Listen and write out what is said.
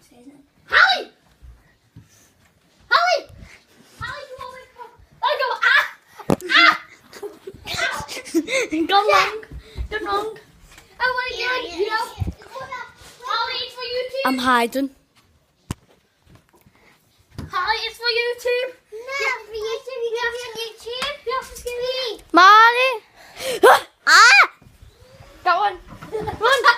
Holly! Holly! Holly! Hallie! Hallie! Hallie, come over. Come. Let go. Ah! Ah! Gone wrong. Gone wrong. Oh my god, you know. Holly, it's for YouTube. I'm hiding. Holly, it's for YouTube. No, for YouTube. You have to YouTube. You have to give. Molly! Ah! ah! Go on. Run.